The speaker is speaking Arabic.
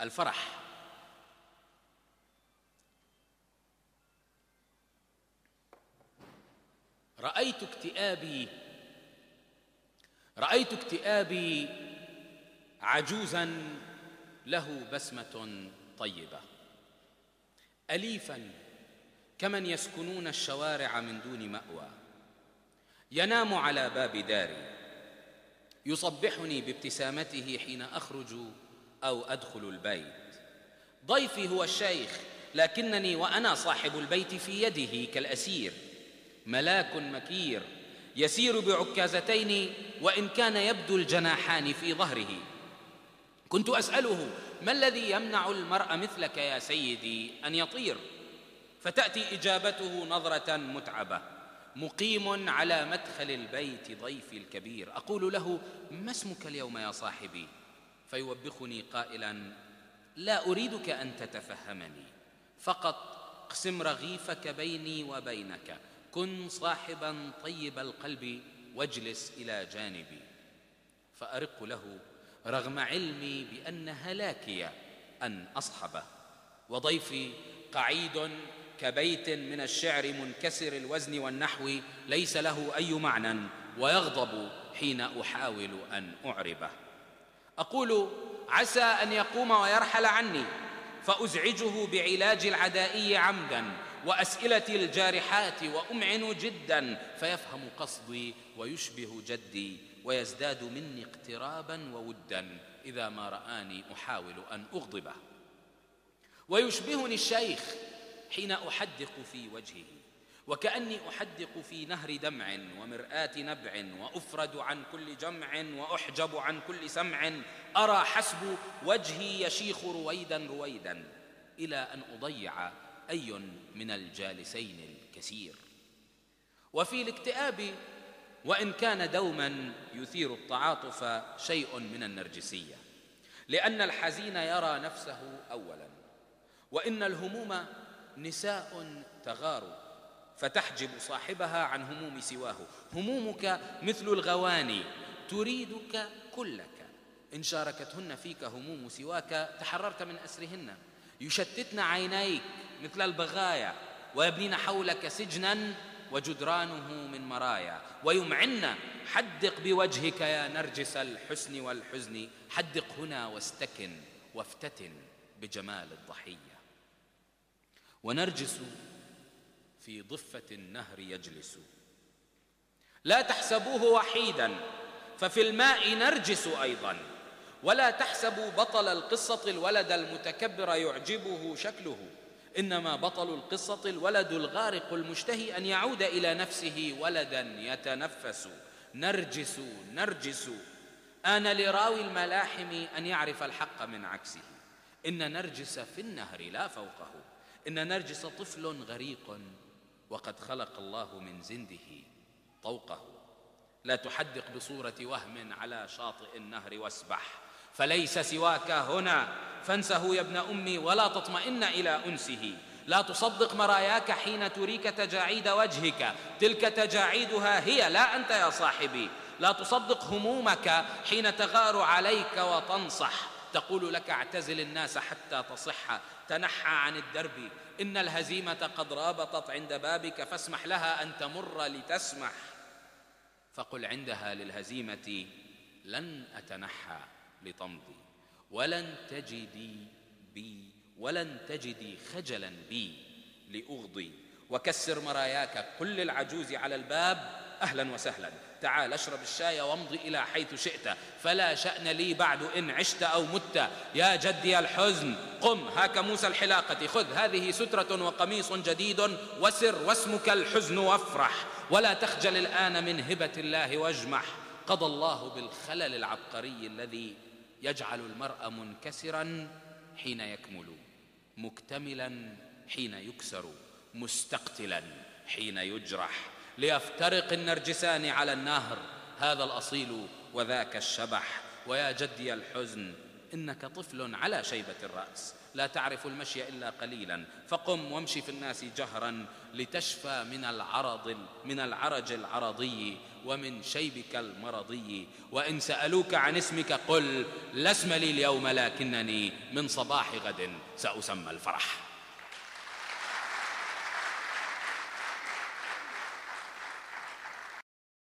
الفرح. رأيت اكتئابي رأيت اكتئابي عجوزا له بسمة طيبة. أليفا كمن يسكنون الشوارع من دون مأوى. ينام على باب داري. يصبحني بابتسامته حين أخرج أو أدخل البيت. ضيفي هو الشيخ لكنني وأنا صاحب البيت في يده كالأسير. ملاك مكير يسير بعكازتين وإن كان يبدو الجناحان في ظهره. كنت أسأله ما الذي يمنع المرء مثلك يا سيدي أن يطير؟ فتأتي إجابته نظرة متعبة. مقيم على مدخل البيت ضيفي الكبير. أقول له ما اسمك اليوم يا صاحبي؟ فيوبخني قائلا لا أريدك أن تتفهمني. فقط اقسم رغيفك بيني وبينك. كن صاحبا طيب القلب واجلس إلى جانبي. فأرق له رغم علمي بأن هلاكي أن أصحبه. وضيفي قعيد كبيت من الشعر منكسر الوزن والنحو ليس له أي معنى ويغضب حين أحاول أن أعربه. أقول عسى أن يقوم ويرحل عني فأزعجه بعلاج العدائي عمدا وأسئلة الجارحات وأمعن جدا فيفهم قصدي ويشبه جدي ويزداد مني اقترابا وودا إذا ما رآني أحاول أن أغضبه. ويشبهني الشيخ حين أحدق في وجهه. وكأني أحدق في نهر دمع ومرآة نبع وأفرد عن كل جمع وأحجب عن كل سمع. أرى حسب وجهي يشيخ رويدا رويدا إلى أن أضيع أي من الجالسين الكثير. وفي الاكتئاب وإن كان دوما يثير التعاطف شيء من النرجسية لأن الحزين يرى نفسه أولا وإن الهموم نساء تغار فتحجب صاحبها عن هموم سواه. همومك مثل الغواني تريدك كلك. إن شاركتهن فيك هموم سواك تحررت من أسرهن. يشتتن عينيك مثل البغايا ويبنين حولك سجنا وجدرانه من مرايا. ويمعن حدق بوجهك يا نرجس الحسن والحزن. حدق هنا واستكن وافتتن بجمال الضحية. ونرجس في ضفة النهر يجلس. لا تحسبوه وحيدا ففي الماء نرجس أيضا. ولا تحسبوا بطل القصة الولد المتكبر يعجبه شكله. إنما بطل القصة الولد الغارق المشتهي أن يعود إلى نفسه ولدا يتنفس. نرجس نرجس. آن لراوي الملاحم أن يعرف الحق من عكسه. إن نرجس في النهر لا فوقه. إن نرجس طفل غريق وقد خلق الله من زنده طوقه. لا تحدق بصورة وهم على شاطئ النهر واسبح. فليس سواك هنا. فانسه يا ابن أمي ولا تطمئن إلى أنسه. لا تصدق مراياك حين تريك تجاعيد وجهك. تلك تجاعيدها هي لا أنت يا صاحبي. لا تصدق همومك حين تغار عليك وتنصح. تقول لك اعتزل الناس حتى تصح. تنحى عن الدرب. إن الهزيمة قد رابطت عند بابك فاسمح لها أن تمر لتسمح. فقل عندها للهزيمة لن أتنحى لتمضي ولن تجدي بي ولن تجدي خجلا بي لأغضي. وكسر مراياك كل العجوز على الباب أهلا وسهلا. تعال اشرب الشاي وامضي إلى حيث شئت. فلا شأن لي بعد إن عشت أو مت. يا جدي الحزن قم. هاك موسى الحلاقة. خذ. هذه سترة وقميص جديد وسر واسمك الحزن وافرح. ولا تخجل الآن من هبة الله واجمح. قضى الله بالخلل العبقري الذي يجعل المرء منكسرا حين يكمل مكتملا حين يكسر مستقتلا حين يجرح. ليفترق النرجسان على النهر. هذا الأصيل وذاك الشبح. ويا جدي الحزن إنك طفل على شيبة الرأس. لا تعرف المشي إلا قليلا. فقم وامشي في الناس جهرا لتشفى من العرض من العرج العرضي ومن شيبك المرضي. وإن سألوك عن اسمك قل لا اسم لي اليوم لكنني من صباح غد سأسمى الفرح.